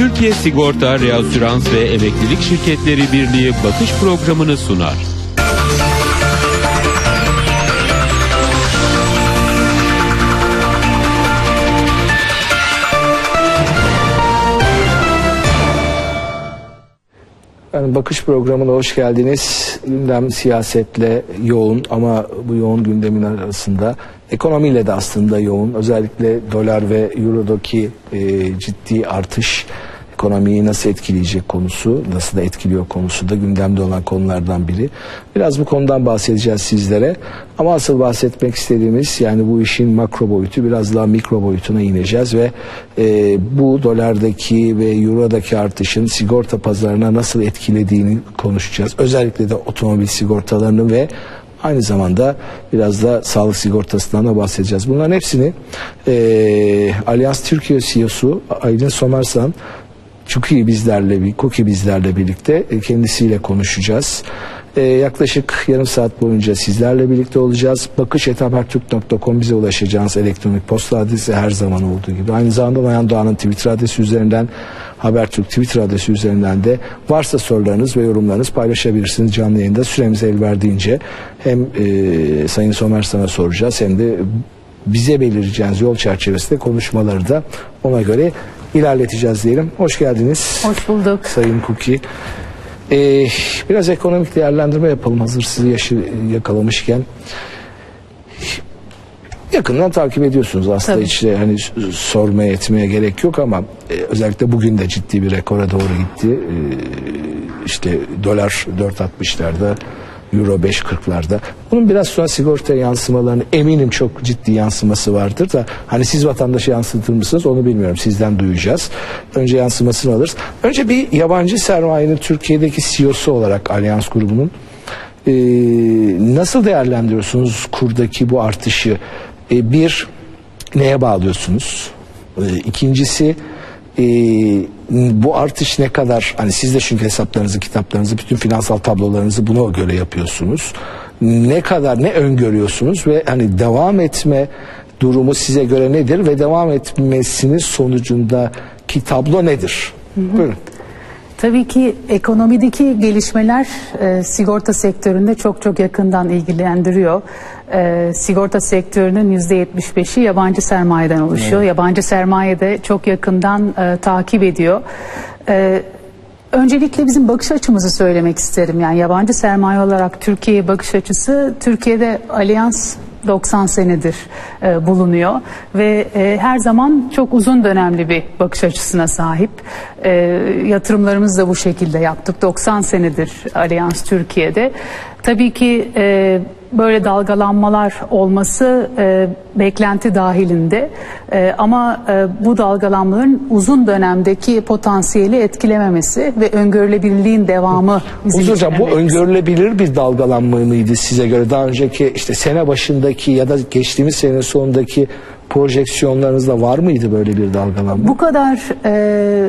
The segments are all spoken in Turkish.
Türkiye Sigorta, Reasürans ve Emeklilik Şirketleri Birliği bakış programını sunar. Yani bakış programına hoş geldiniz. Gündem siyasetle yoğun ama bu yoğun gündemin arasında ekonomiyle de aslında yoğun. Özellikle dolar ve eurodaki e, ciddi artış ekonomiyi nasıl etkileyecek konusu, nasıl da etkiliyor konusu da gündemde olan konulardan biri. Biraz bu konudan bahsedeceğiz sizlere. Ama asıl bahsetmek istediğimiz yani bu işin makro boyutu biraz daha mikro boyutuna ineceğiz ve e, bu dolardaki ve eurodaki artışın sigorta pazarına nasıl etkilediğini konuşacağız. Özellikle de otomobil sigortalarını ve Aynı zamanda biraz da sağlık sigortasından da bahsedeceğiz. Bunların hepsini e, Allianz Türkiye CEO'su Aylin Somersan Cookie bizlerle, Cookie bizlerle birlikte e, kendisiyle konuşacağız. Ee, yaklaşık yarım saat boyunca sizlerle birlikte olacağız. Bakışetabertürk.com bize ulaşacağınız elektronik posta adresi her zaman olduğu gibi. Aynı zamanda Noyan Doğan'ın Twitter adresi üzerinden Habertürk Twitter adresi üzerinden de varsa sorularınız ve yorumlarınız paylaşabilirsiniz canlı yayında. Süremiz el verdiğince hem e, Sayın Somer sana soracağız hem de bize belirleyeceğiniz yol çerçevesinde konuşmaları da ona göre ilerleteceğiz diyelim. Hoş geldiniz. Hoş bulduk. Sayın Kuki. Ee, biraz ekonomik değerlendirme yapalım hazır sizi yaşı yakalamışken. Yakından takip ediyorsunuz aslında Tabii. hiç de hani sormaya etmeye gerek yok ama e, özellikle bugün de ciddi bir rekora doğru gitti. E, işte dolar 4.60'larda Euro 5.40'larda. Bunun biraz sonra sigorta yansımalarını eminim çok ciddi yansıması vardır da hani siz vatandaşa yansıtır mısınız onu bilmiyorum. Sizden duyacağız. Önce yansımasını alırız. Önce bir yabancı sermayenin Türkiye'deki CEO'su olarak Alyans grubunun e, nasıl değerlendiriyorsunuz kurdaki bu artışı? E, bir neye bağlıyorsunuz? E, ikincisi e, bu artış ne kadar hani siz de çünkü hesaplarınızı kitaplarınızı bütün finansal tablolarınızı buna göre yapıyorsunuz ne kadar ne öngörüyorsunuz ve hani devam etme durumu size göre nedir ve devam etmesinin sonucundaki tablo nedir? Buyurun. Tabii ki ekonomideki gelişmeler e, sigorta sektöründe çok çok yakından ilgilendiriyor. E, sigorta sektörünün %75'i yabancı sermayeden oluşuyor. Yabancı sermaye de çok yakından e, takip ediyor. E, Öncelikle bizim bakış açımızı söylemek isterim. Yani yabancı sermaye olarak Türkiye'ye bakış açısı Türkiye'de Allianz 90 senedir e, bulunuyor ve e, her zaman çok uzun dönemli bir bakış açısına sahip. E, yatırımlarımızı da bu şekilde yaptık. 90 senedir Allianz Türkiye'de. Tabii ki e, böyle dalgalanmalar olması e, beklenti dahilinde E, ama e, bu dalgalanmaların uzun dönemdeki potansiyeli etkilememesi ve öngörülebilirliğin devamı hocam bu öngörülebilir bir dalgalanma mıydı size göre? Daha önceki işte sene başındaki ya da geçtiğimiz sene sonundaki projeksiyonlarınızda var mıydı böyle bir dalgalanma? Bu kadar e,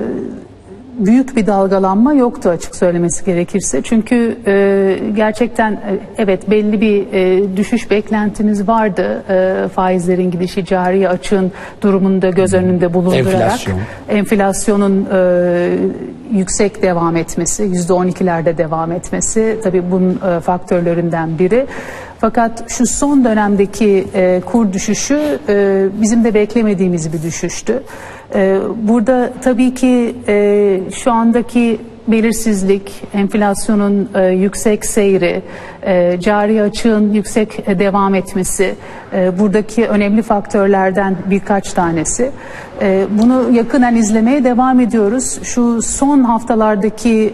büyük bir dalgalanma yoktu açık söylemesi gerekirse. Çünkü e, gerçekten e, evet belli bir e, düşüş beklentimiz vardı. E, faizlerin gidişi, cari açığın durumunu da göz önünde bulundurarak. Enflasyon. Enflasyonun e, yüksek devam etmesi, %12'lerde devam etmesi tabii bunun e, faktörlerinden biri. Fakat şu son dönemdeki e, kur düşüşü e, bizim de beklemediğimiz bir düşüştü. E, burada tabii ki e, şu andaki belirsizlik, enflasyonun e, yüksek seyri, e, cari açığın yüksek devam etmesi buradaki önemli faktörlerden birkaç tanesi. Bunu yakından izlemeye devam ediyoruz. Şu son haftalardaki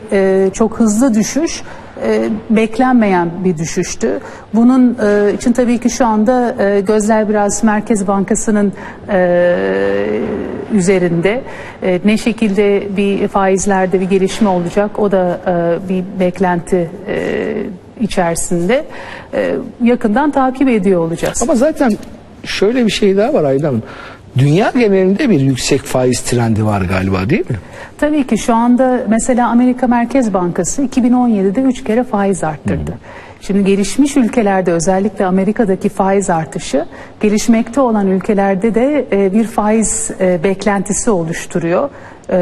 çok hızlı düşüş e, beklenmeyen bir düşüştü. Bunun e, için tabii ki şu anda e, gözler biraz Merkez Bankası'nın e, üzerinde. E, ne şekilde bir faizlerde bir gelişme olacak o da e, bir beklenti e, içerisinde E, yakından takip ediyor olacağız. Ama zaten şöyle bir şey daha var Aydan Hanım. Dünya genelinde bir yüksek faiz trendi var galiba değil mi? Tabii ki şu anda mesela Amerika Merkez Bankası 2017'de 3 kere faiz arttırdı. Şimdi gelişmiş ülkelerde özellikle Amerika'daki faiz artışı gelişmekte olan ülkelerde de e, bir faiz e, beklentisi oluşturuyor. Ee,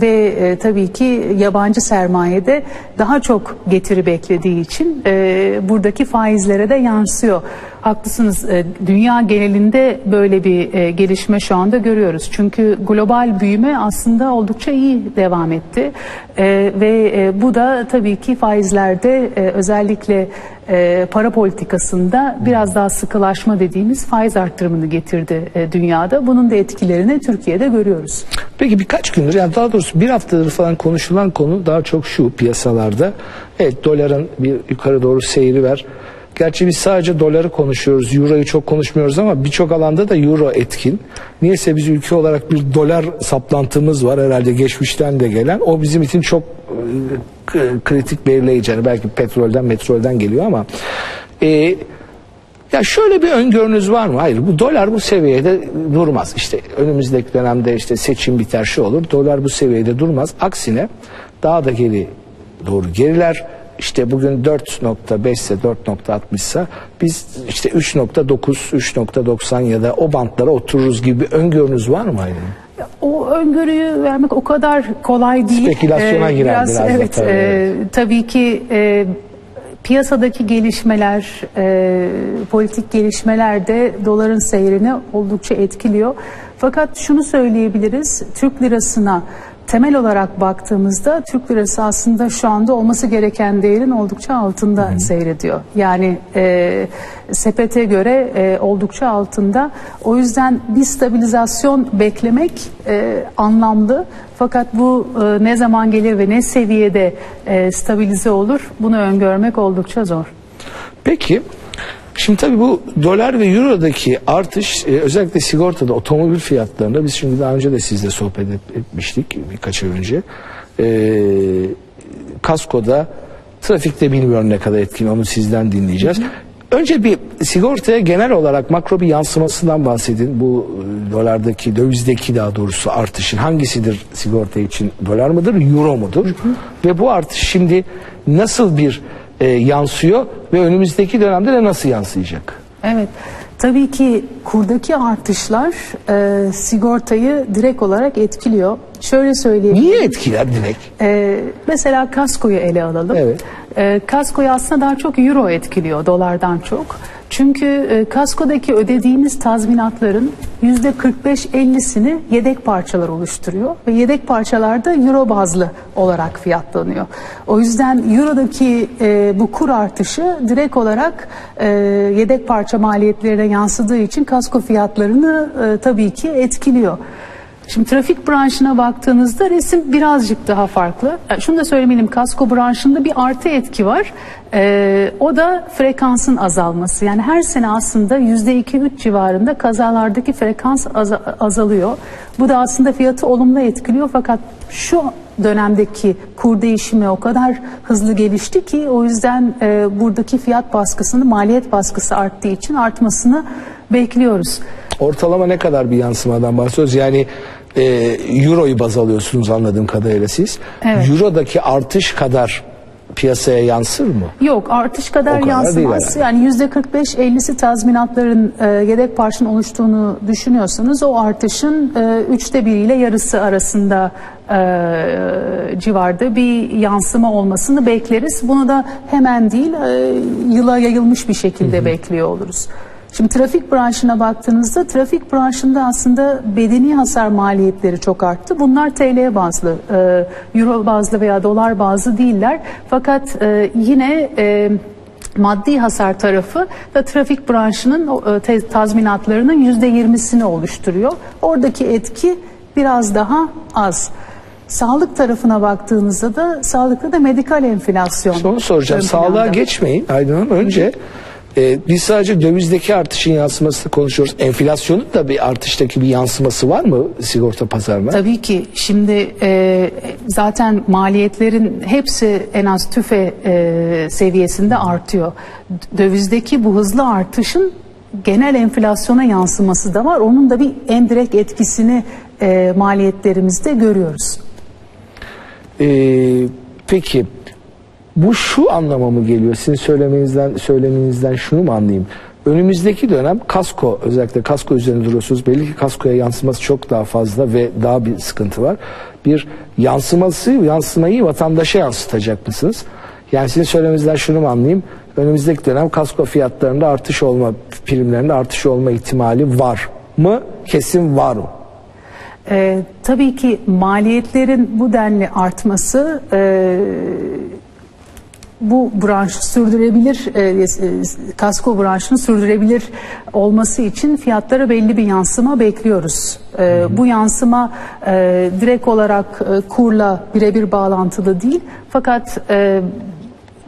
ve e, tabii ki yabancı sermayede daha çok getiri beklediği için e, buradaki faizlere de yansıyor. Haklısınız. E, dünya genelinde böyle bir e, gelişme şu anda görüyoruz. Çünkü global büyüme aslında oldukça iyi devam etti. E, ve bu da tabii ki faizlerde özellikle para politikasında biraz daha sıkılaşma dediğimiz faiz arttırımını getirdi dünyada. Bunun da etkilerini Türkiye'de görüyoruz. Peki birkaç gündür yani daha doğrusu bir haftadır falan konuşulan konu daha çok şu piyasalarda. Evet doların bir yukarı doğru seyri var. Gerçi biz sadece doları konuşuyoruz, euroyu çok konuşmuyoruz ama birçok alanda da euro etkin. Niyeyse biz ülke olarak bir dolar saplantımız var herhalde geçmişten de gelen. O bizim için çok e, kritik belirleyici. Yani belki petrolden metrolden geliyor ama e, ya şöyle bir öngörünüz var mı? Hayır bu dolar bu seviyede durmaz. İşte önümüzdeki dönemde işte seçim biter şu olur. Dolar bu seviyede durmaz. Aksine daha da geri doğru geriler. İşte bugün 4.5 ise 4.60 ise biz işte 3.9 3.90 ya da o bantlara otururuz gibi öngörünüz var mı Aylin? O öngörüyü vermek o kadar kolay değil. Spekülasyona girer biraz da evet, tabii. e, tabii ki e, piyasadaki gelişmeler, e, politik gelişmeler de doların seyrini oldukça etkiliyor. Fakat şunu söyleyebiliriz, Türk lirasına temel olarak baktığımızda Türk lirası aslında şu anda olması gereken değerin oldukça altında seyrediyor. Yani e, sepete göre e, oldukça altında. O yüzden bir stabilizasyon beklemek e, anlamlı. Fakat bu e, ne zaman gelir ve ne seviyede e, stabilize olur bunu öngörmek oldukça zor. Peki şimdi tabii bu dolar ve eurodaki artış e, özellikle sigortada otomobil fiyatlarında biz şimdi daha önce de sizle sohbet et- etmiştik birkaç ay önce. E, kaskoda trafikte bilmiyorum ne kadar etkin onu sizden dinleyeceğiz. Önce bir sigortaya genel olarak makro bir yansımasından bahsedin. Bu e, dolardaki, dövizdeki daha doğrusu artışın hangisidir sigorta için? Dolar mıdır, euro mudur? Ve bu artış şimdi nasıl bir e, yansıyor ve önümüzdeki dönemde de nasıl yansıyacak? Evet. Tabii ki kurdaki artışlar e, sigortayı direkt olarak etkiliyor. Şöyle söyleyeyim. Niye etkiler direkt? Ee, mesela kaskoyu ele alalım. Evet. Ee, kaskoyu aslında daha çok euro etkiliyor dolardan çok. Çünkü e, kaskodaki ödediğimiz tazminatların yüzde 45-50'sini yedek parçalar oluşturuyor ve yedek parçalar da euro bazlı olarak fiyatlanıyor. O yüzden eurodaki e, bu kur artışı direkt olarak e, yedek parça maliyetlerine yansıdığı için kasko fiyatlarını e, tabii ki etkiliyor. Şimdi trafik branşına baktığınızda resim birazcık daha farklı. Şunu da söylemeliyim, kasko branşında bir artı etki var. Ee, o da frekansın azalması. Yani her sene aslında yüzde iki üç civarında kazalardaki frekans aza- azalıyor. Bu da aslında fiyatı olumlu etkiliyor fakat şu dönemdeki kur değişimi o kadar hızlı gelişti ki o yüzden e, buradaki fiyat baskısını, maliyet baskısı arttığı için artmasını bekliyoruz. Ortalama ne kadar bir yansımadan bahsediyoruz? Yani e, euroyu baz alıyorsunuz anladığım kadarıyla siz. Evet. Eurodaki artış kadar piyasaya yansır mı? Yok artış kadar, O kadar yansımaz. Yani yüzde 45-50'si tazminatların e, yedek parçanın oluştuğunu düşünüyorsanız o artışın e, üçte biriyle yarısı arasında e, civarda bir yansıma olmasını bekleriz. Bunu da hemen değil e, yıla yayılmış bir şekilde bekliyor oluruz. Şimdi trafik branşına baktığınızda trafik branşında aslında bedeni hasar maliyetleri çok arttı. Bunlar TL bazlı, e, euro bazlı veya dolar bazlı değiller. Fakat e, yine e, maddi hasar tarafı da trafik branşının e, tazminatlarının yüzde yirmisini oluşturuyor. Oradaki etki biraz daha az. Sağlık tarafına baktığınızda da sağlıkta da medikal enflasyon. Onu soracağım. Sağlığa planda. geçmeyin Aydın Hanım. Önce e, biz sadece dövizdeki artışın yansımasını konuşuyoruz. Enflasyonun da bir artıştaki bir yansıması var mı sigorta pazarına? Tabii ki şimdi e, zaten maliyetlerin hepsi en az tüfe e, seviyesinde artıyor. Dövizdeki bu hızlı artışın genel enflasyona yansıması da var. Onun da bir endirekt etkisini e, maliyetlerimizde görüyoruz. Ee, peki bu şu anlama mı geliyor? Sizin söylemenizden söylemenizden şunu mu anlayayım? Önümüzdeki dönem kasko özellikle kasko üzerine duruyorsunuz. Belli ki kaskoya yansıması çok daha fazla ve daha bir sıkıntı var. Bir yansıması yansımayı vatandaşa yansıtacak mısınız? Yani sizin söylemenizden şunu mu anlayayım? Önümüzdeki dönem kasko fiyatlarında artış olma, primlerinde artış olma ihtimali var mı? Kesin var mı? Ee, tabii ki maliyetlerin bu denli artması e, bu branşı sürdürebilir, e, e, kasko branşını sürdürebilir olması için fiyatlara belli bir yansıma bekliyoruz. E, bu yansıma e, direkt olarak e, kurla birebir bağlantılı değil fakat e,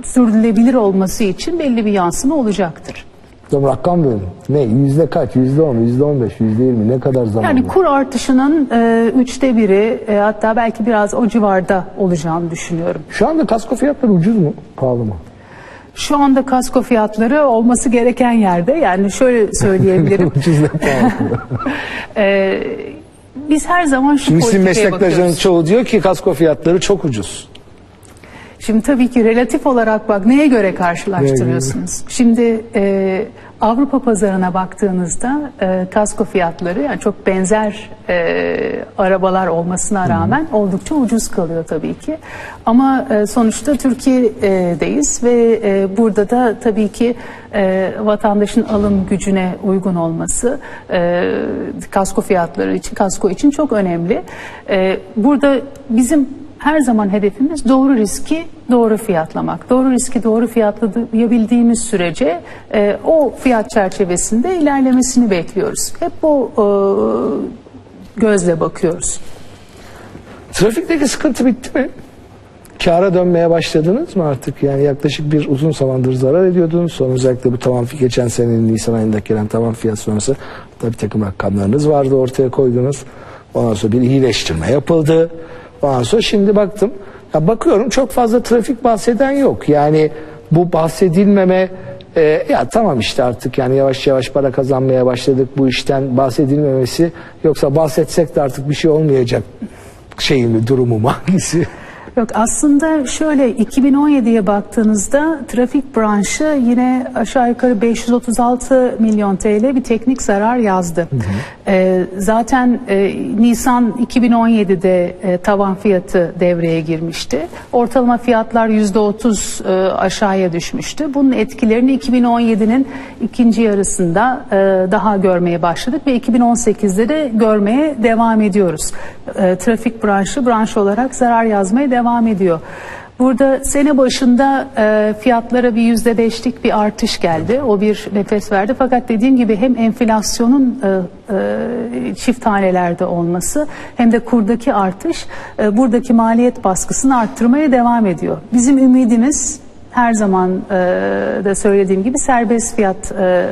sürdürülebilir olması için belli bir yansıma olacaktır. Tamam, rakam verin. Ne? Yüzde kaç? Yüzde on, yüzde on beş, yüzde yirmi? Ne kadar zaman? Yani kur artışının e, üçte biri e, hatta belki biraz o civarda olacağını düşünüyorum. Şu anda kasko fiyatları ucuz mu? Pahalı mı? Şu anda kasko fiyatları olması gereken yerde yani şöyle söyleyebilirim. ucuz ne pahalı? E, biz her zaman şu Şimdi politikaya meslektaşlarınız bakıyoruz. çoğu diyor ki kasko fiyatları çok ucuz. Şimdi tabii ki relatif olarak bak neye göre karşılaştırıyorsunuz? Şimdi e, Avrupa pazarına baktığınızda e, kasko fiyatları yani çok benzer e, arabalar olmasına rağmen oldukça ucuz kalıyor tabii ki. Ama e, sonuçta Türkiye'deyiz ve e, burada da tabii ki e, vatandaşın alım gücüne uygun olması e, kasko fiyatları için, kasko için çok önemli. E, burada bizim her zaman hedefimiz doğru riski doğru fiyatlamak. Doğru riski doğru fiyatlayabildiğimiz sürece e, o fiyat çerçevesinde ilerlemesini bekliyoruz. Hep bu e, gözle bakıyoruz. Trafikteki sıkıntı bitti mi? Kâra dönmeye başladınız mı artık? Yani yaklaşık bir uzun zamandır zarar ediyordunuz. Sonra özellikle bu tamam geçen senenin Nisan ayında gelen tamam fiyat sonrası da bir takım rakamlarınız vardı ortaya koydunuz. Ondan sonra bir iyileştirme yapıldı. Ondan şimdi baktım. Ya bakıyorum çok fazla trafik bahseden yok. Yani bu bahsedilmeme e, ya tamam işte artık yani yavaş yavaş para kazanmaya başladık bu işten bahsedilmemesi yoksa bahsetsek de artık bir şey olmayacak şey mi durumu mu hangisi? Yok aslında şöyle 2017'ye baktığınızda trafik branşı yine aşağı yukarı 536 milyon TL bir teknik zarar yazdı. Ee, zaten e, Nisan 2017'de e, tavan fiyatı devreye girmişti. Ortalama fiyatlar %30 e, aşağıya düşmüştü. Bunun etkilerini 2017'nin ikinci yarısında e, daha görmeye başladık ve 2018'de de görmeye devam ediyoruz. E, trafik branşı branş olarak zarar yazmaya devam ediyor. Burada sene başında e, fiyatlara bir yüzde beşlik bir artış geldi. O bir nefes verdi. Fakat dediğim gibi hem enflasyonun e, e, çift tanelerde olması hem de kurdaki artış e, buradaki maliyet baskısını arttırmaya devam ediyor. Bizim ümidimiz her zaman e, da söylediğim gibi serbest fiyat e,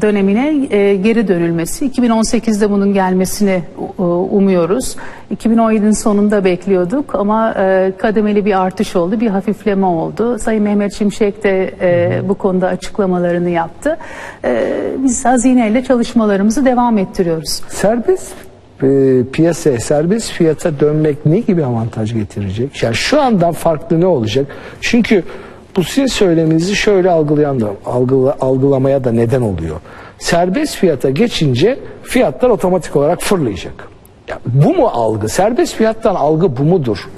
dönemine e, geri dönülmesi. 2018'de bunun gelmesini e, umuyoruz. 2017'nin sonunda bekliyorduk ama e, kademeli bir artış oldu, bir hafifleme oldu. Sayın Mehmet Şimşek de e, bu konuda açıklamalarını yaptı. E, biz hazineyle çalışmalarımızı devam ettiriyoruz. Serbest e, piyasaya, serbest fiyata dönmek ne gibi avantaj getirecek? Yani şu andan farklı ne olacak? Çünkü bu sizin söyleminizi şöyle algılayan da, algıla, algılamaya da neden oluyor. Serbest fiyata geçince fiyatlar otomatik olarak fırlayacak. Ya bu mu algı? Serbest fiyattan algı bu mudur?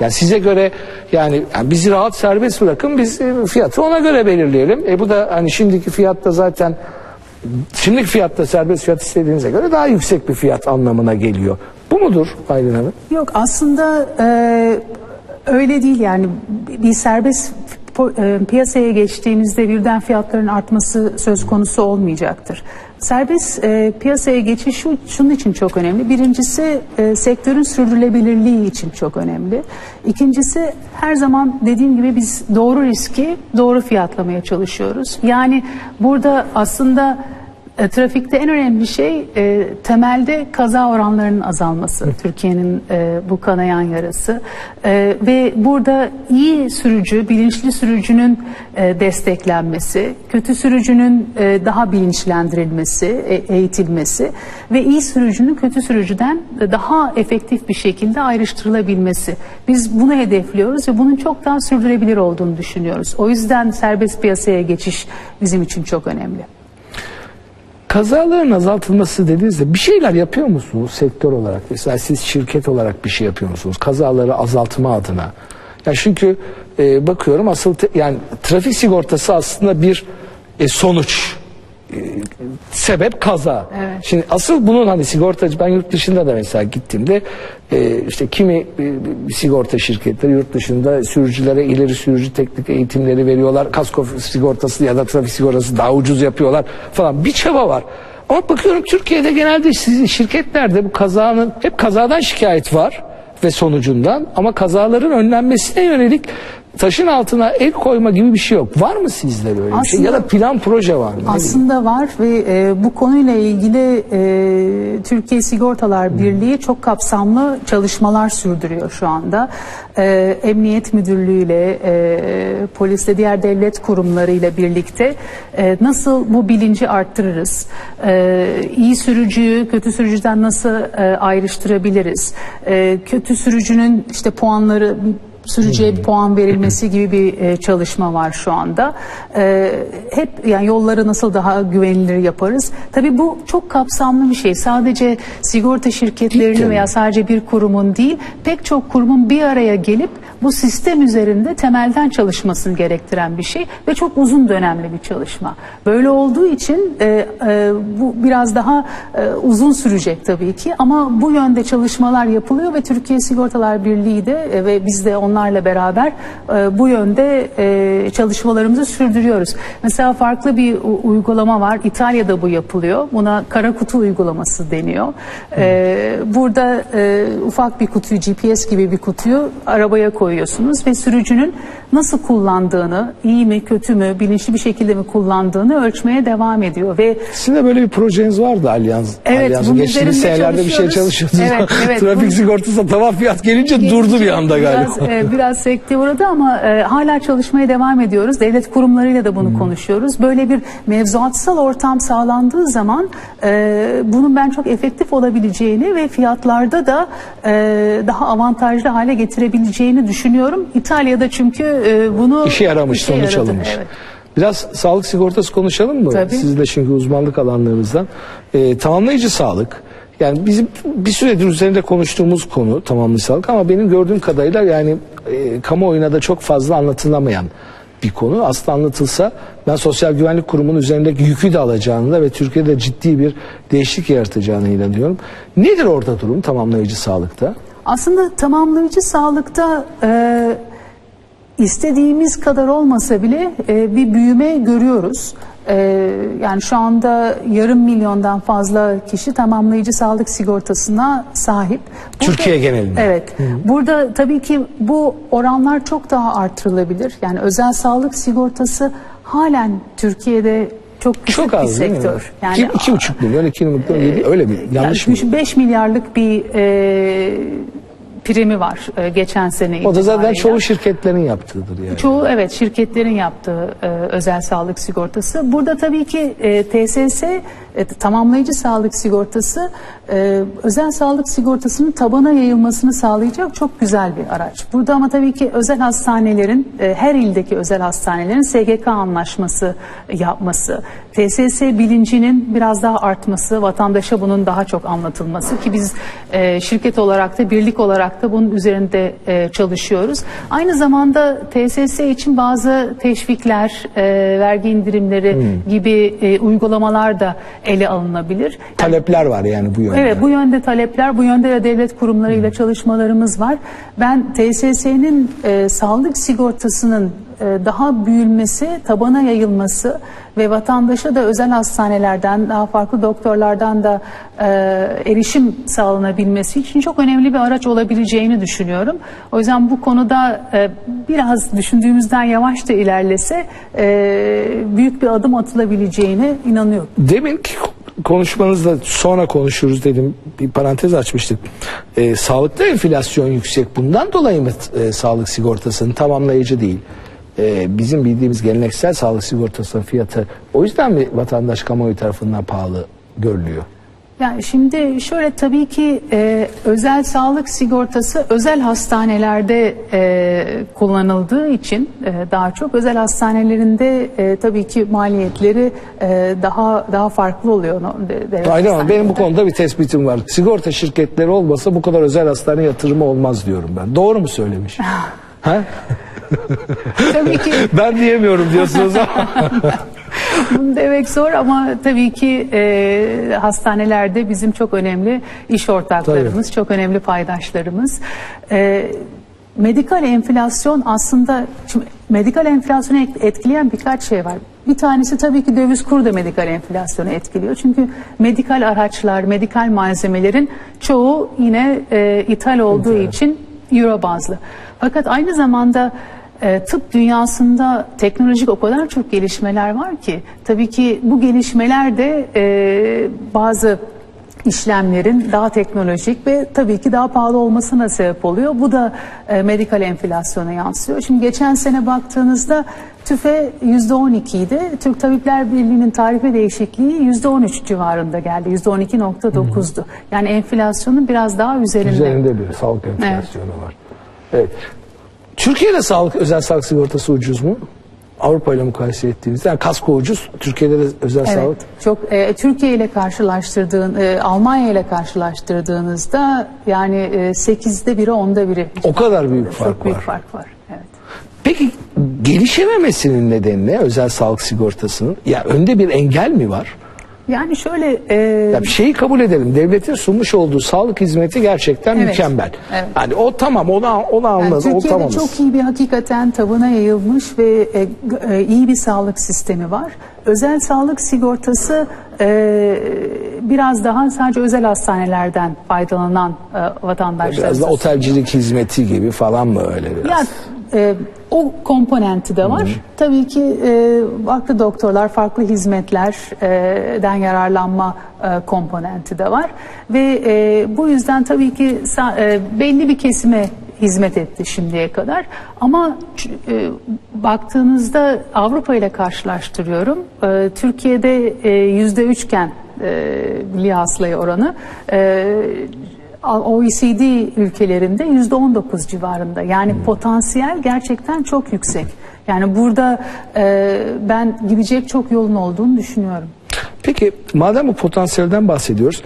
Yani size göre yani, yani bizi rahat serbest bırakın biz e, fiyatı ona göre belirleyelim. E bu da hani şimdiki fiyatta zaten şimdiki fiyatta serbest fiyat istediğinize göre daha yüksek bir fiyat anlamına geliyor. Bu mudur Aylin Hanım? Yok aslında e, öyle değil yani bir serbest piyasaya geçtiğimizde birden fiyatların artması söz konusu olmayacaktır. Serbest e, piyasaya geçiş şu, şunun için çok önemli. Birincisi e, sektörün sürdürülebilirliği için çok önemli. İkincisi her zaman dediğim gibi biz doğru riski doğru fiyatlamaya çalışıyoruz. Yani burada aslında E, trafikte en önemli şey e, temelde kaza oranlarının azalması. Türkiye'nin e, bu kanayan yarası. E, ve burada iyi sürücü, bilinçli sürücünün e, desteklenmesi, kötü sürücünün e, daha bilinçlendirilmesi, e, eğitilmesi ve iyi sürücünün kötü sürücüden e, daha efektif bir şekilde ayrıştırılabilmesi. Biz bunu hedefliyoruz ve bunun çok daha sürdürülebilir olduğunu düşünüyoruz. O yüzden serbest piyasaya geçiş bizim için çok önemli. Kazaların azaltılması dediğinizde bir şeyler yapıyor musunuz sektör olarak? Mesela siz şirket olarak bir şey yapıyor musunuz? Kazaları azaltma adına. Yani çünkü e, bakıyorum asıl yani trafik sigortası aslında bir e, sonuç. E, sebep kaza. Evet. Şimdi asıl bunun hani sigortacı ben yurt dışında da mesela gittiğimde e, işte kimi e, sigorta şirketleri yurt dışında sürücülere ileri sürücü teknik eğitimleri veriyorlar. Kasko sigortası ya da trafik sigortası daha ucuz yapıyorlar falan. Bir çaba var. Ama bakıyorum Türkiye'de genelde sizin şirketlerde bu kazanın hep kazadan şikayet var ve sonucundan ama kazaların önlenmesine yönelik taşın altına el koyma gibi bir şey yok. Var mı sizde böyle bir şey? Ya Aslında- da plan proje var mı? Aslında var ve e, bu konuyla ilgili e, Türkiye Sigortalar Birliği çok kapsamlı çalışmalar sürdürüyor şu anda. E, Emniyet Müdürlüğü ile polisle diğer devlet kurumlarıyla birlikte e, nasıl bu bilinci arttırırız? E, iyi sürücüyü kötü sürücüden nasıl e, ayrıştırabiliriz? E, kötü sürücünün işte puanları sürücüye bir puan verilmesi gibi bir e, çalışma var şu anda. E, hep yani yolları nasıl daha güvenilir yaparız. Tabii bu çok kapsamlı bir şey. Sadece sigorta şirketlerinin veya sadece bir kurumun değil, pek çok kurumun bir araya gelip bu sistem üzerinde temelden çalışmasını gerektiren bir şey ve çok uzun dönemli bir çalışma. Böyle olduğu için e, e, bu biraz daha e, uzun sürecek tabii ki ama bu yönde çalışmalar yapılıyor ve Türkiye Sigortalar Birliği de e, ve biz de onlarla beraber e, bu yönde e, çalışmalarımızı sürdürüyoruz. Mesela farklı bir uygulama var. İtalya'da bu yapılıyor. Buna kara kutu uygulaması deniyor. E, burada e, ufak bir kutuyu GPS gibi bir kutuyu arabaya koyuyorsunuz ve sürücünün nasıl kullandığını, iyi mi, kötü mü, bilinçli bir şekilde mi kullandığını ölçmeye devam ediyor ve Sizin de böyle bir projeniz vardı Alyans. Evet, bunun geçtiğimiz senelerde bir şey çalışıyordunuz. Evet, evet. Trafik Bu- sigortası tamam fiyat gelince durdu bir anda galiba. Biraz, e, biraz sekteye uğradı ama e, hala çalışmaya devam ediyoruz. Devlet kurumlarıyla da bunu Hmm. konuşuyoruz. Böyle bir mevzuatsal ortam sağlandığı zaman e, bunun ben çok efektif olabileceğini ve fiyatlarda da e, daha avantajlı hale getirebileceğini düşünüyorum. İtalya'da çünkü e, bunu İşe yaramış, işe sonuç yaradı, alınmış. evet. Biraz sağlık sigortası konuşalım mı? Tabii. Siz de çünkü uzmanlık alanlarınızdan. Ee, tamamlayıcı sağlık. Yani bizim bir süredir üzerinde konuştuğumuz konu tamamlayıcı sağlık ama benim gördüğüm kadarıyla yani e, kamuoyuna da çok fazla anlatılamayan bir konu. Aslında anlatılsa ben Sosyal Güvenlik Kurumu'nun üzerindeki yükü de alacağını ve Türkiye'de ciddi bir değişiklik yaratacağına inanıyorum. Nedir orada durum tamamlayıcı sağlıkta? Aslında tamamlayıcı sağlıkta e, istediğimiz kadar olmasa bile e, bir büyüme görüyoruz. E, yani şu anda yarım milyondan fazla kişi tamamlayıcı sağlık sigortasına sahip. Türkiye genelinde. Evet. Burada tabii ki bu oranlar çok daha artırılabilir. Yani özel sağlık sigortası halen Türkiye'de çok küçük Çok bir az mi? sektör. Yani, iki, iki buçuk milyon, iki milyon, yedi, öyle mi? Yanlış mı? yani 5 milyarlık bir e, primi var e, geçen sene O da zaten itibariyle. çoğu şirketlerin yaptığıdır yani. Çoğu evet şirketlerin yaptığı e, özel sağlık sigortası. Burada tabii ki e, TSS e, tamamlayıcı sağlık sigortası e, özel sağlık sigortasının tabana yayılmasını sağlayacak çok güzel bir araç. Burada ama tabii ki özel hastanelerin e, her ildeki özel hastanelerin SGK anlaşması yapması, TSS bilincinin biraz daha artması, vatandaşa bunun daha çok anlatılması ki biz e, şirket olarak da birlik olarak da bunun üzerinde e, çalışıyoruz. Aynı zamanda TSS için bazı teşvikler, e, vergi indirimleri gibi e, uygulamalar da ele alınabilir. Yani Talepler var yani bu yönde. Evet bu yönde talepler, bu yönde de devlet kurumlarıyla çalışmalarımız var. Ben TSS'nin e, sağlık sigortasının daha büyümesi, tabana yayılması ve vatandaşa da özel hastanelerden, daha farklı doktorlardan da e, erişim sağlanabilmesi için çok önemli bir araç olabileceğini düşünüyorum. O yüzden bu konuda e, biraz düşündüğümüzden yavaş da ilerlese e, büyük bir adım atılabileceğine inanıyorum. Demin ki konuşmanızda sonra konuşuruz dedim bir parantez açmıştık. Ee, sağlıkta enflasyon yüksek bundan dolayı mı e, sağlık sigortasının tamamlayıcı değil? Ee, bizim bildiğimiz geleneksel sağlık sigortasının fiyatı o yüzden mi vatandaş kamuoyu tarafından pahalı görülüyor? Yani şimdi şöyle tabii ki e, özel sağlık sigortası özel hastanelerde e, kullanıldığı için e, daha çok özel hastanelerinde e, tabii ki maliyetleri e, daha daha farklı oluyor. Aynen ama benim bu konuda bir tespitim var. Sigorta şirketleri olmasa bu kadar özel hastane yatırımı olmaz diyorum ben. Doğru mu söylemiş? ha? Tabii ki Ben diyemiyorum diyorsunuz ama. Bunu demek zor ama tabii ki e, hastanelerde bizim çok önemli iş ortaklarımız, çok önemli paydaşlarımız. E, medikal enflasyon aslında şimdi medikal enflasyonu et- etkileyen birkaç şey var. Bir tanesi tabii ki döviz kuru da medikal enflasyonu etkiliyor. Çünkü medikal araçlar, medikal malzemelerin çoğu yine e, ithal olduğu için euro bazlı. Fakat aynı zamanda e, tıp dünyasında teknolojik o kadar çok gelişmeler var ki tabii ki bu gelişmeler de e, bazı işlemlerin daha teknolojik ve tabii ki daha pahalı olmasına sebep oluyor. Bu da e, medikal enflasyona yansıyor. Şimdi geçen sene baktığınızda tüfe %12 idi. Türk Tabipler Birliği'nin tarife değişikliği %13 civarında geldi. %12.9'du. Yani enflasyonun biraz daha üzerinde. Üzerinde bir sağlık enflasyonu var. Evet. Türkiye'de sağlık özel sağlık sigortası ucuz mu? Avrupa ile mukayese ettiğimizde yani kasko ucuz. Türkiye'de de özel Evet, sağlık çok e, Türkiye ile karşılaştırdığın, e, Almanya ile karşılaştırdığınızda yani e, 8'de biri 10'da biri. o kadar büyük fark çok büyük var. fark var. Evet. Peki gelişememesinin nedeni ne özel sağlık sigortasının? Ya önde bir engel mi var? Yani şöyle e, Ya bir şeyi kabul edelim. Devletin sunmuş olduğu sağlık hizmeti gerçekten Evet, mükemmel. evet. Yani o tamam ona yani anladım. o Türkiye'de tamamız. çok iyi bir hakikaten tabana yayılmış ve e, e, iyi bir sağlık sistemi var. Özel sağlık sigortası e, biraz daha sadece özel hastanelerden faydalanan e, vatandaşlar. Biraz da otelcilik hizmeti gibi falan mı öyle biraz? Ya e, o komponenti de var. Tabii ki e, farklı doktorlar, farklı hizmetlerden yararlanma e, komponenti de var. Ve e, bu yüzden tabii ki e, belli bir kesime hizmet etti şimdiye kadar. Ama e, baktığınızda Avrupa ile karşılaştırıyorum. E, Türkiye'de e, yüzde üçken e, milli hasılaya oranı e, OECD ülkelerinde yüzde 19 civarında. Yani potansiyel gerçekten çok yüksek. Yani burada e, ben gidecek çok yolun olduğunu düşünüyorum. Peki madem bu potansiyelden bahsediyoruz.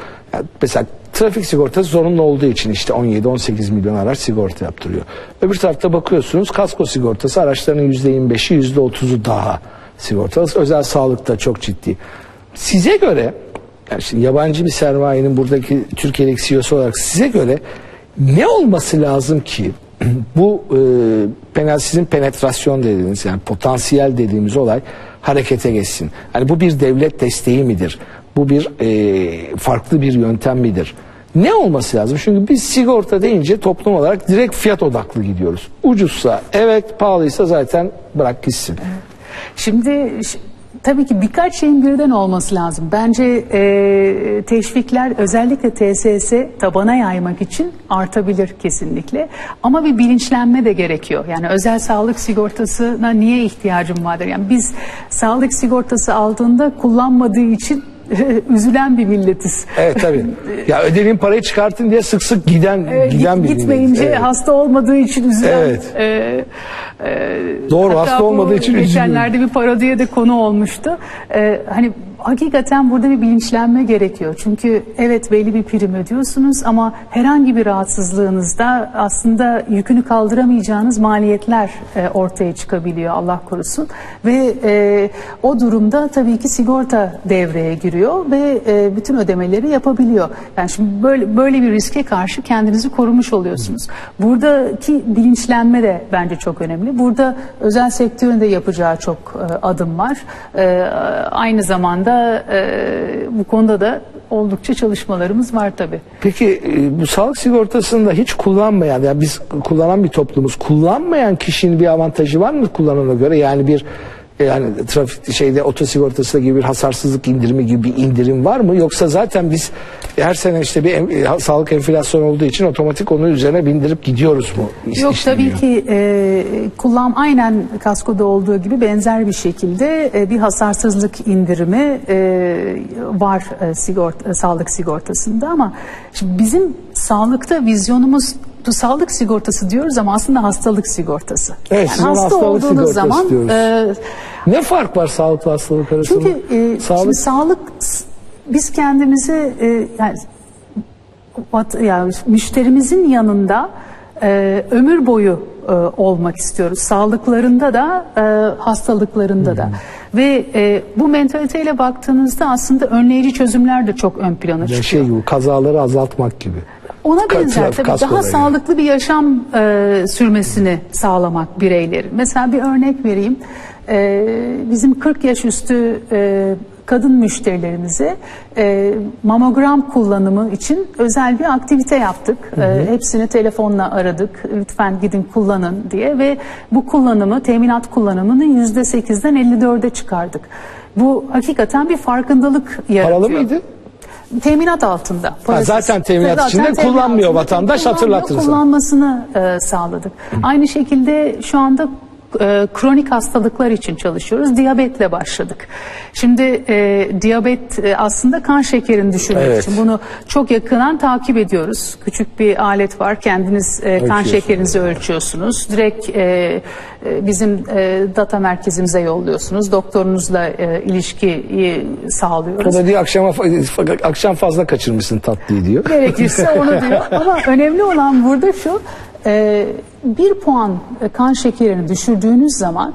mesela trafik sigortası zorunlu olduğu için işte 17-18 milyon araç sigorta yaptırıyor. Öbür tarafta bakıyorsunuz kasko sigortası araçların %25'i %30'u daha sigortalı. Özel sağlıkta çok ciddi. Size göre yani şimdi yabancı bir sermayenin buradaki Türkiye'deki CEO'su olarak size göre ne olması lazım ki bu e, sizin penetrasyon dediğiniz yani potansiyel dediğimiz olay harekete geçsin. Yani bu bir devlet desteği midir? Bu bir e, farklı bir yöntem midir? Ne olması lazım? Çünkü biz sigorta deyince toplum olarak direkt fiyat odaklı gidiyoruz. Ucuzsa evet, pahalıysa zaten bırak gitsin. Şimdi tabii ki birkaç şeyin birden olması lazım. Bence e, teşvikler özellikle TSS tabana yaymak için artabilir kesinlikle. Ama bir bilinçlenme de gerekiyor. Yani özel sağlık sigortasına niye ihtiyacım vardır? Yani biz sağlık sigortası aldığında kullanmadığı için üzülen bir milletiz. Evet tabii. ya ödediğim parayı çıkartın diye sık sık giden E, git- giden bir gitmeyince Evet. hasta olmadığı için üzülen. Evet. e, e, Doğru hasta olmadığı için üzülüyor. geçenlerde bir parodiye de konu olmuştu. E, hani hakikaten burada bir bilinçlenme gerekiyor. Çünkü evet belli bir prim ödüyorsunuz ama herhangi bir rahatsızlığınızda aslında yükünü kaldıramayacağınız maliyetler e, ortaya çıkabiliyor Allah korusun. Ve e, o durumda tabii ki sigorta devreye giriyor ve e, bütün ödemeleri yapabiliyor. Yani şimdi böyle böyle bir riske karşı kendinizi korumuş oluyorsunuz. Buradaki bilinçlenme de bence çok önemli. Burada özel sektörün de yapacağı çok e, adım var. E, aynı zamanda e, bu konuda da oldukça çalışmalarımız var tabii. Peki e, bu sağlık sigortasında hiç kullanmayan yani biz kullanan bir toplumuz kullanmayan kişinin bir avantajı var mı kullanana göre yani bir yani trafik şeyde otosigortası gibi bir hasarsızlık indirimi gibi bir indirim var mı yoksa zaten biz her sene işte bir em- e, sağlık enflasyonu olduğu için otomatik onun üzerine bindirip gidiyoruz mu? Yok işleniyor. tabii ki e, kullan aynen kaskoda olduğu gibi benzer bir şekilde e, bir hasarsızlık indirimi e, var e, sigorta, e, sağlık sigortasında ama şimdi bizim sağlıkta vizyonumuz bu sağlık sigortası diyoruz ama aslında hastalık sigortası. Evet, ona hasta hastalık olduğunuz zaman diyoruz. e, Ne fark var sağlık ve hastalık arasında? çünkü e, sağlık şimdi sağlık biz kendimizi e, yani, yani müşterimizin yanında e, ömür boyu e, olmak istiyoruz. Sağlıklarında da e, hastalıklarında da. Ve e, bu mentaliteyle baktığınızda aslında önleyici çözümler de çok ön plana yani çıkıyor. şey gibi kazaları azaltmak gibi. Ona benzer tabii daha sağlıklı bir yaşam e, sürmesini sağlamak bireylerin. Mesela bir örnek vereyim. E, bizim 40 yaş üstü e, kadın müşterilerimize e, mamogram kullanımı için özel bir aktivite yaptık. E, hepsini telefonla aradık. Lütfen gidin kullanın diye ve bu kullanımı, teminat kullanımını %8'den 54'e çıkardık. Bu hakikaten bir farkındalık yaratıyor. Paralı mıydı? Teminat altında. parasız. zaten teminat içinde teminat kullanmıyor altında. vatandaş, hatırlatırız. Kullanmasını e, sağladık. Aynı şekilde şu anda e, kronik hastalıklar için çalışıyoruz. Diyabetle başladık. Şimdi e, diyabet e, aslında kan şekerini düşürmek Evet. için. Bunu çok yakından takip ediyoruz. Küçük bir alet var. Kendiniz e, kan şekerinizi ölçüyorsunuz. Direkt e, e, bizim e, data merkezimize yolluyorsunuz. Doktorunuzla e, ilişkiyi O sağlıyoruz. da diyor akşama akşam fazla kaçırmışsın tatlıyı diyor. Gerekirse onu diyor. Ama önemli olan burada şu, e, bir puan e, kan şekerini düşürdüğünüz zaman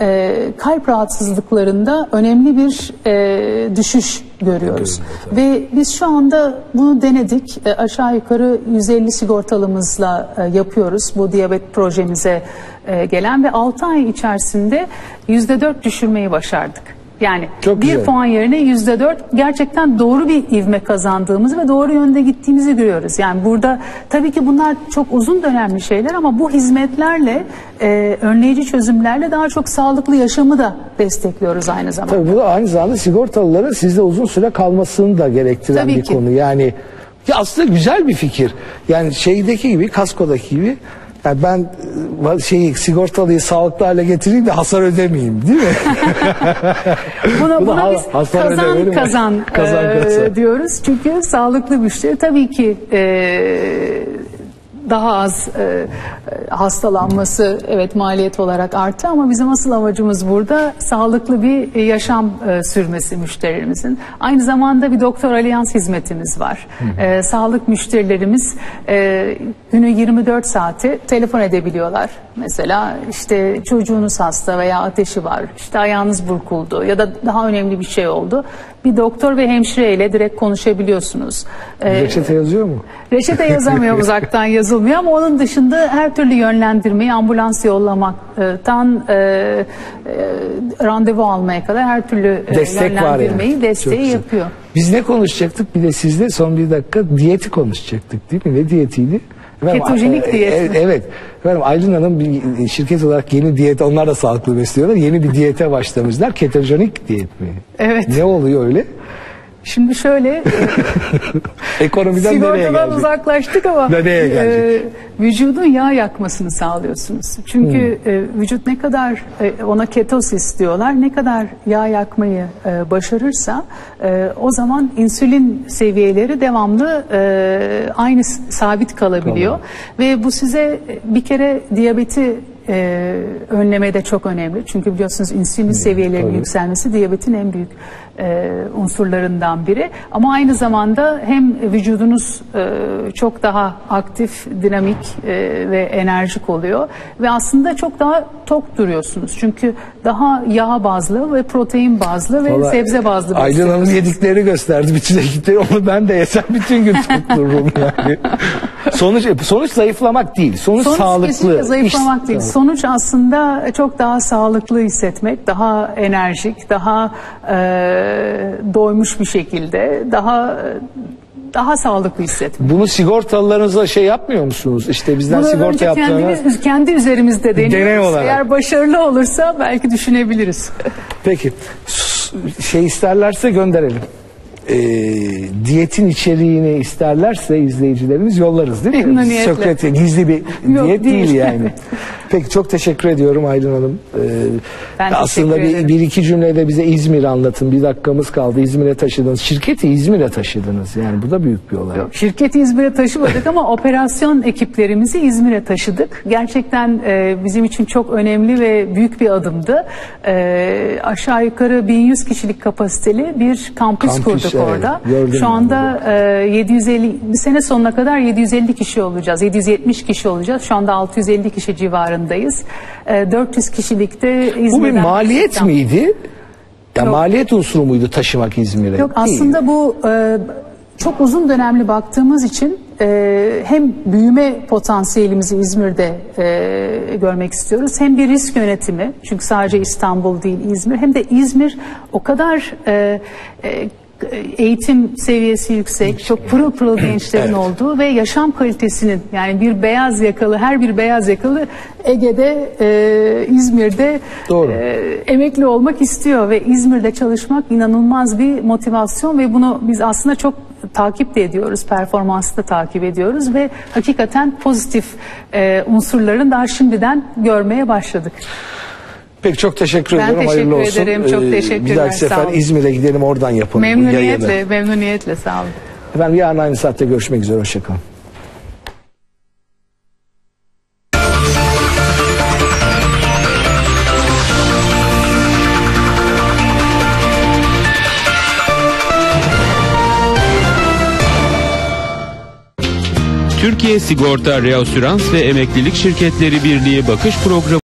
e, kalp rahatsızlıklarında önemli bir e, düşüş görüyoruz. Ve biz şu anda bunu denedik. E, aşağı yukarı 150 sigortalımızla e, yapıyoruz bu diyabet projemize e, gelen ve 6 ay içerisinde %4 düşürmeyi başardık. Yani Çok bir güzel. puan yerine yüzde dört gerçekten doğru bir ivme kazandığımızı ve doğru yönde gittiğimizi görüyoruz. Yani burada tabii ki bunlar çok uzun dönemli şeyler ama bu hizmetlerle e, önleyici çözümlerle daha çok sağlıklı yaşamı da destekliyoruz aynı zamanda. Tabii bu da aynı zamanda sigortalıların sizde uzun süre kalmasını da gerektiren Tabii bir ki. konu. Yani ya aslında güzel bir fikir. Yani şeydeki gibi kaskodaki gibi yani ben e, şeyi sigortalıyı sağlıklı hale getireyim de hasar ödemeyeyim değil mi? Buna, buna biz hasar kazan mi? kazan, Kazan e, kazan. diyoruz. Çünkü sağlıklı müşteri tabii ki e, daha az e, hastalanması evet maliyet olarak arttı ama bizim asıl amacımız burada sağlıklı bir yaşam e, sürmesi müşterilerimizin. Aynı zamanda bir doktor alyans hizmetimiz var. E, sağlık müşterilerimiz e, günü 24 saati telefon edebiliyorlar. Mesela işte çocuğunuz hasta veya ateşi var, işte ayağınız burkuldu ya da daha önemli bir şey oldu. Bir doktor ve hemşireyle direkt konuşabiliyorsunuz. E, Reçete yazıyor mu? Reçete yazamıyor uzaktan yazılmıyor ama onun dışında her türlü yönlendirmeyi ambulans yollamaktan e, e, randevu almaya kadar her türlü e, Destek yönlendirmeyi yani. desteği yapıyor. Biz ne konuşacaktık? Bir de sizle son bir dakika diyeti konuşacaktık değil mi? Ne diyetiydi? Efendim, Ketojenik e, diyet e, mi? Evet. Efendim Aylin Hanım bir şirket olarak yeni diyet, onlar da sağlıklı besliyorlar. Yeni bir diyete başlamışlar. Ketojenik diyet mi? Evet. Ne oluyor öyle? Şimdi şöyle e, Ekonomiden nereye sigortadan uzaklaştık ama Nereye gelecek? e, vücudun yağ yakmasını sağlıyorsunuz. Çünkü Hmm. e, vücut ne kadar e, ona ketosis diyorlar ne kadar yağ yakmayı e, başarırsa e, o zaman insülin seviyeleri devamlı e, aynı sabit kalabiliyor. Ve bu size bir kere diyabeti e, önlemede çok önemli. Çünkü biliyorsunuz insülin seviyelerinin tabii. yükselmesi diyabetin en büyük e, unsurlarından biri. Ama aynı zamanda hem vücudunuz e, çok daha aktif, dinamik e, ve enerjik oluyor ve aslında çok daha tok duruyorsunuz. Çünkü daha yağ bazlı ve protein bazlı ve Vallahi sebze bazlı Aylin Hanım yedikleri gösterdi bütün ekipleri onu ben de yesem bütün gün tok dururum yani. Sonuç sonuç zayıflamak değil. Sonuç, Sonuç sağlıklı. zayıflamak iş değil. Sonuç aslında çok daha sağlıklı hissetmek, daha enerjik, daha e, doymuş bir şekilde, daha daha sağlıklı hissetmek. Bunu sigortalılarınıza şey yapmıyor musunuz? İşte bizden Bunu sigorta önce yaptığına. kendimiz, kendi üzerimizde deniyoruz. Deney olarak. Eğer başarılı olursa belki düşünebiliriz. Peki şey isterlerse gönderelim. Ee, diyetin içeriğini isterlerse izleyicilerimiz yollarız değil mi? Sokrates gizli bir Yok, diyet değil. değil. yani. Peki çok teşekkür ediyorum Aylin Hanım. Ee, Ben aslında bir, ederim. bir iki cümleyle bize İzmir anlatın. Bir dakikamız kaldı. İzmir'e taşıdınız. Şirketi İzmir'e taşıdınız. Yani bu da büyük bir olay. Şirketi İzmir'e taşımadık ama operasyon ekiplerimizi İzmir'e taşıdık. Gerçekten e, bizim için çok önemli ve büyük bir adımdı. E, aşağı yukarı 1100 kişilik kapasiteli bir kampüs, Kampüs, kurduk evet. orada. Şu anda e, 750 sene sonuna kadar 750 kişi olacağız. 770 kişi olacağız. Şu anda 650 kişi civarındayız. E, 400 kişilikte İzmir'den Bu bir maliyet İstanbul. miydi? Ya Yok. maliyet unsuru muydu taşımak İzmir'e? Yok aslında bu e, çok uzun dönemli baktığımız için e, hem büyüme potansiyelimizi İzmir'de e, görmek istiyoruz hem bir risk yönetimi çünkü sadece İstanbul değil İzmir hem de İzmir o kadar e, e, eğitim seviyesi yüksek, çok pırıl pırıl gençlerin Evet. olduğu ve yaşam kalitesinin yani bir beyaz yakalı, her bir beyaz yakalı Ege'de, e, İzmir'de Doğru. e, emekli olmak istiyor ve İzmir'de çalışmak inanılmaz bir motivasyon ve bunu biz aslında çok takip de ediyoruz, performansı da takip ediyoruz ve hakikaten pozitif e, unsurların daha şimdiden görmeye başladık. Peki çok teşekkür Ben ediyorum. teşekkür Hayırlı olsun. ederim. Çok Ee, teşekkürler, Bir dahaki sefer. İzmir'e gidelim oradan yapalım bu yayını. Memnuniyetle, memnuniyetle sağ olun. Efendim yarın aynı saatte görüşmek üzere. Hoşçakalın. Türkiye Sigorta Reasürans ve Emeklilik Şirketleri Birliği bakış programı